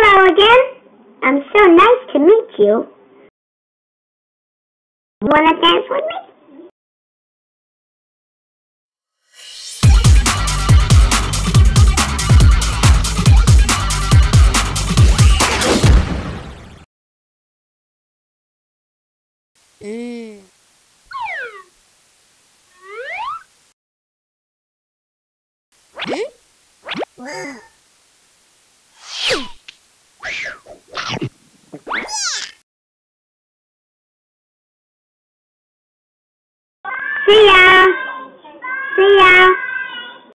Hello again. I'm so nice to meet you. Wanna dance with me? Mm. Hmm? Whoa. 对呀